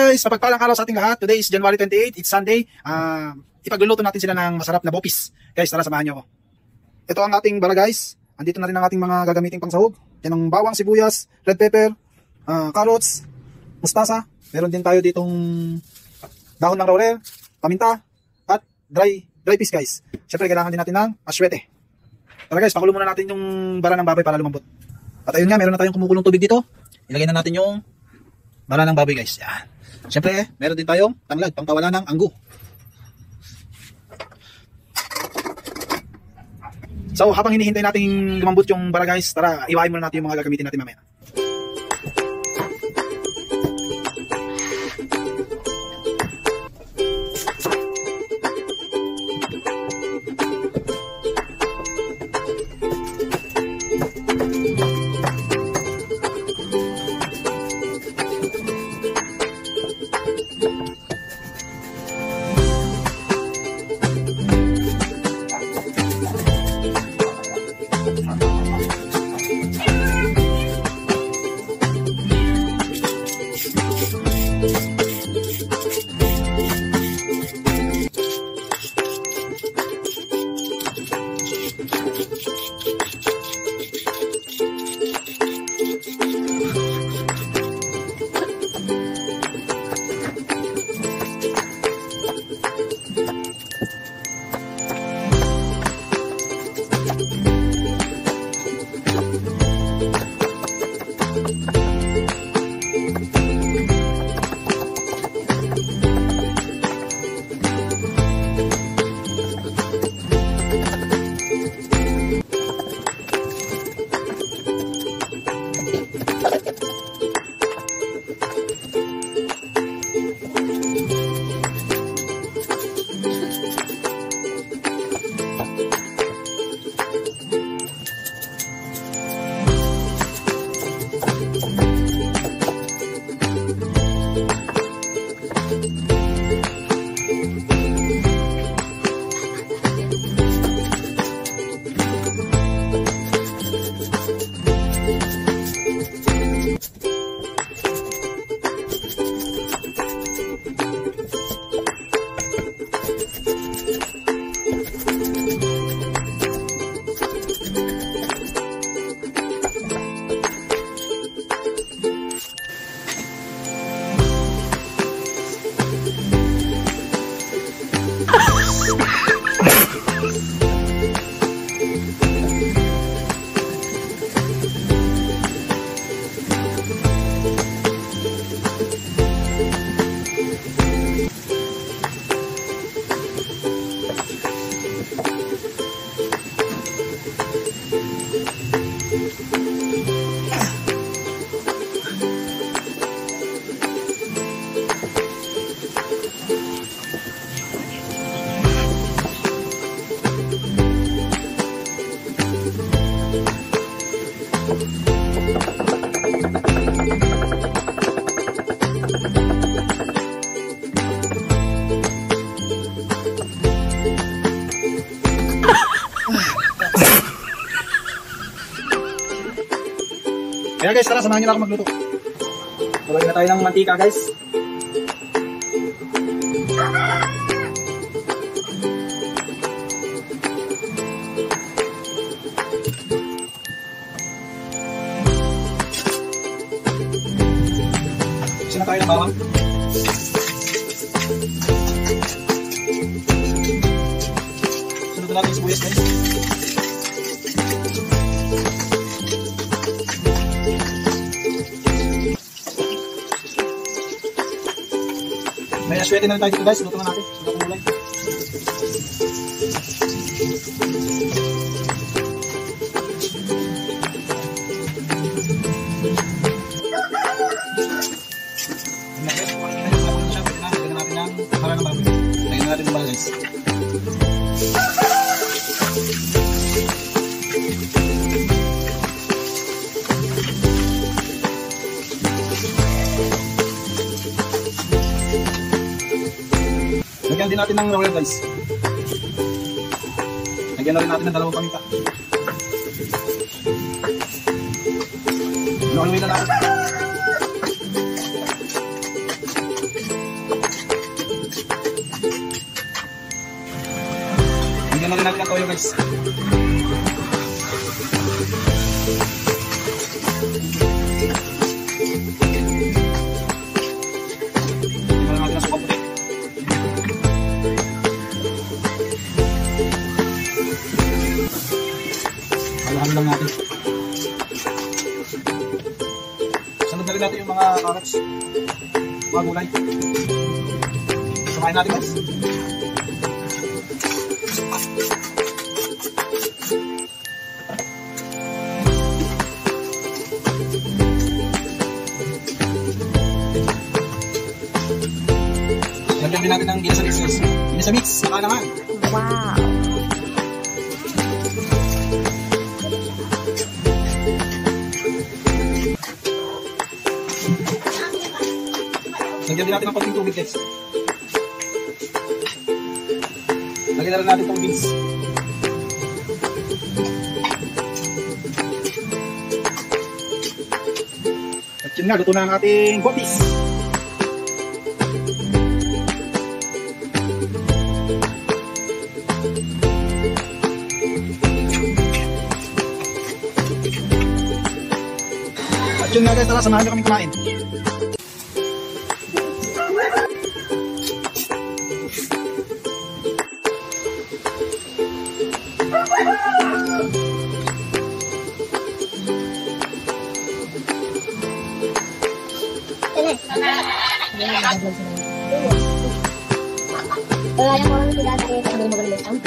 guys, mapagpalang araw sa ating lahat. Today is January 28, it's Sunday. Uh, ipagluluto natin sila ng masarap na bopis. Guys, tara samahan nyo ako. Ito ang ating bara guys. Andito na rin ang ating mga gagamiting pangsahog. Yan ang bawang, sibuyas, red pepper, uh, carrots, mustasa. Meron din tayo ditong dahon ng laurel, paminta, at dry dry fish guys. Siyempre, kailangan din natin ng aswete. Tara guys, pakulo muna natin yung bara ng baboy para lumambot. At ayun nga, meron na tayong kumukulong tubig dito. Ilagay na natin yung bara ng baboy guys. Yan. Siyempre, meron din tayong tanglag, pangpawala ng anggo. So, habang hinihintay natin lumambot yung bara guys, tara, iwain muna natin yung mga gagamitin natin mamaya. you Kaya guys, tara, samahan na ako magluto. Lagyan na tayo ng mantika guys. Kasi na tayo ng bawang. Sunod na natin sibuyas guys. May aswete na rin tayo dito guys. Luto na natin. Luto ko mulay. Tingnan guys, kung ano yung nilagay ko din natin ng royal guys. Lagyan na rin natin ng dalawang paminta. Lawin na natin. Lagyan na rin natin ng toyo guys. Thank you. Na natin yung mga carrots. Mga gulay. Sumayin natin guys. Lagyan din natin ng ginasa mix guys. Ginasa mix, saka naman. Wow. Lagyan din natin ng konting tubig guys. Lagyan na natin itong beans. At yun nga, luto na ang ating gopis. At yun nga guys, tara samahan nyo kami kumain. Wala ko lang sila tayo sa mga magandang